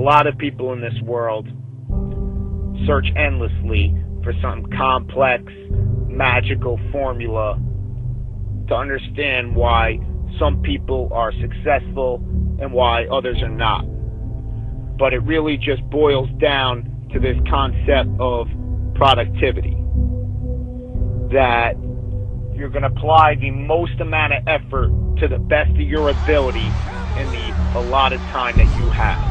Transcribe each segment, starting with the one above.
lot of people in this world search endlessly for some complex, magical formula to understand why some people are successful and why others are not. But it really just boils down to this concept of productivity. That you're going to apply the most amount of effort to the best of your ability in the allotted time that you have.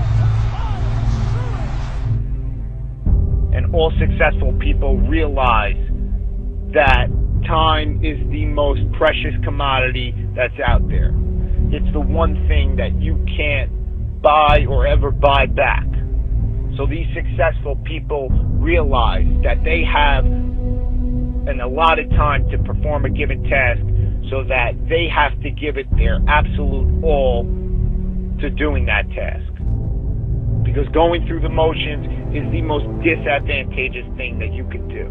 And all successful people realize that time is the most precious commodity that's out there. It's the one thing that you can't buy or ever buy back. So these successful people realize that they have an allotted time to perform a given task so that they have to give it their absolute all to doing that task. Because going through the motions is the most disadvantageous thing that you can do.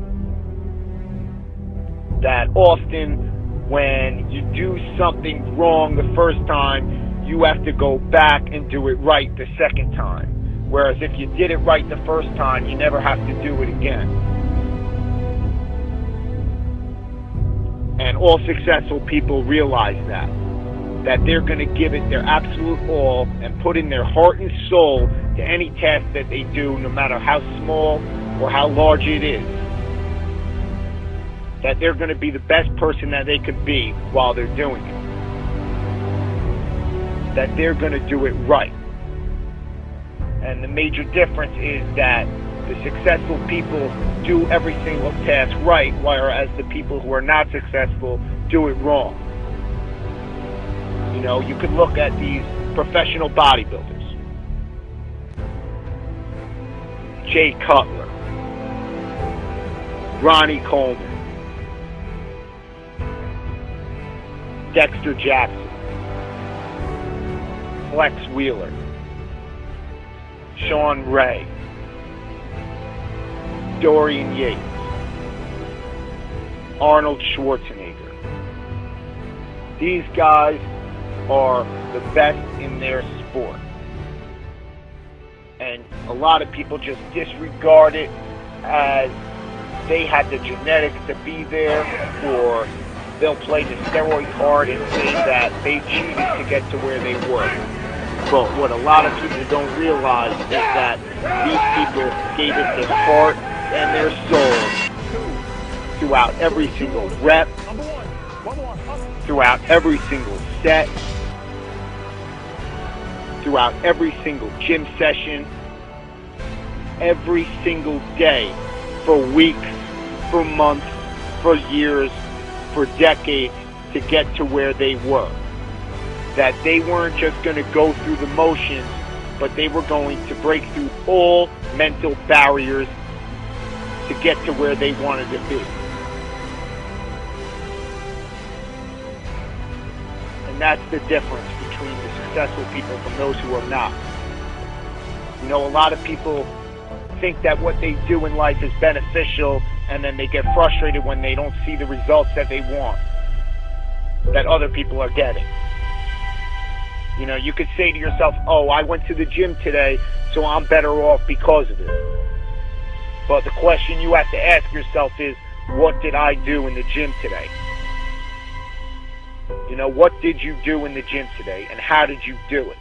That often when you do something wrong the first time, you have to go back and do it right the second time. Whereas if you did it right the first time, you never have to do it again. And all successful people realize that. That they're going to give it their absolute all and put in their heart and soul to any task that they do, no matter how small or how large it is. That they're going to be the best person that they could be while they're doing it. That they're going to do it right. And the major difference is that the successful people do every single task right, whereas the people who are not successful do it wrong. You know, you could look at these professional bodybuilders. Jay Cutler, Ronnie Coleman, Dexter Jackson, Flex Wheeler, Shawn Ray, Dorian Yates, Arnold Schwarzenegger. These guys are the best in their sport. And a lot of people just disregard it as they had the genetics to be there, or they'll play the steroid card and say that they cheated to get to where they were. But what a lot of people don't realize is that these people gave it their heart and their soul throughout every single rep, throughout every single set, throughout every single gym session, every single day, for weeks, for months, for years, for decades to get to where they were. That they weren't just going to go through the motions, but they were going to break through all mental barriers to get to where they wanted to be. And that's the difference successful people from those who are not. You know, a lot of people think that what they do in life is beneficial and then they get frustrated when they don't see the results that they want, that other people are getting. You know, you could say to yourself, oh, I went to the gym today, so I'm better off because of it. But the question you have to ask yourself is, what did I do in the gym today? You know, what did you do in the gym today and how did you do it?